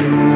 you.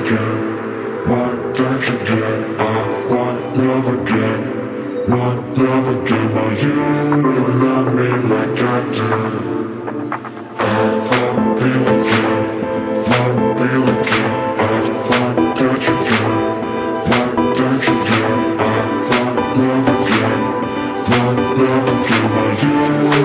again? What don't you get? I want never get. Won't never get by you. You love me like I do. I won't again. Won't again. I that you get. What don't get? I want love again. get. You.